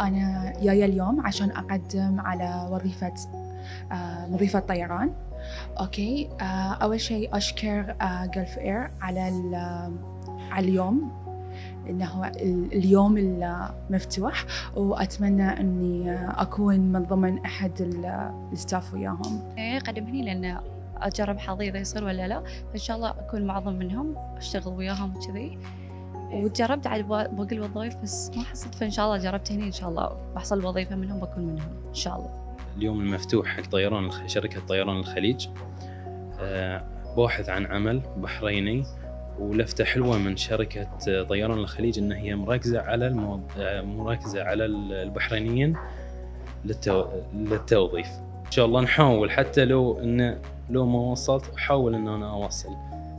أنا جاية اليوم عشان أقدم على وظيفة آه، مضيفة طيران. أوكي؟ آه، أول شيء أشكر Gulf Air على على اليوم. إنه ال- اليوم المفتوح. وأتمنى إني أكون من ضمن أحد ال- ال staff وياهم. قدمني لأن أجرب حظي إذا يصير ولا لا. فإن شاء الله أكون مع ضمن منهم أشتغل وياهم وكذي. وجربت على با- باقي الوظائف بس ما حصلت فإن شاء الله جربت هني إن شاء الله بحصل وظيفة منهم بكون منهم إن شاء الله. اليوم المفتوح حق طيران شركة طيران الخليج. آه، باحث عن عمل بحريني ولفتة حلوة من شركة آه، طيران الخليج إن هي مركزة على المو... آه، مركزة على ال- البحرينيين للتو... للتوظيف. إن شاء الله نحاول حتى لو إن لو ما وصلت أحاول إن أنا أوصل.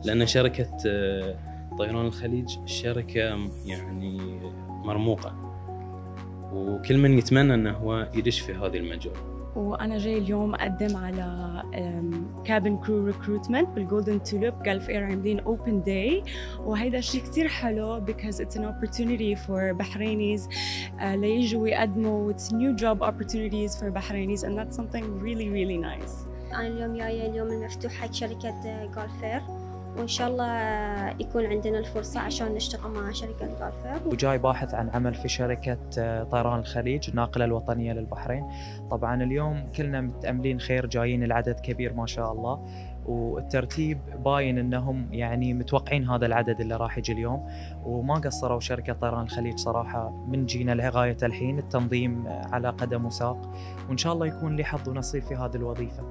لأن شركة آه، طيران الخليج شركة يعني مرموقة. وكل من يتمنى إنه هو يدش في هذا المجال. وأنا جاي اليوم أقدم على cabin crew recruitment بال Golden Tulip Gulf Air عاملين open day وهيدا شيء كثير حلو because it's an opportunity for Bahrainis uh, ليجوا يقدموا it's new job opportunities for Bahrainis and that's something really really nice. أنا اليوم جاية اليوم المفتوح حق شركة Gulf Air وإن شاء الله يكون عندنا الفرصة عشان نشتغل مع شركة Gulf Air وجاي باحث عن عمل في شركة آه، طيران الخليج الناقلة الوطنية للبحرين. طبعا اليوم كلنا متأملين خير جايين العدد كبير ما شاء الله. والترتيب باين إنهم يعني متوقعين هذا العدد اللي راح يجي اليوم. وما قصروا شركة طيران الخليج صراحة من جينا لغاية الحين التنظيم آه، على قدم وساق. وإن شاء الله يكون لي حظ ونصيب في هذه الوظيفة.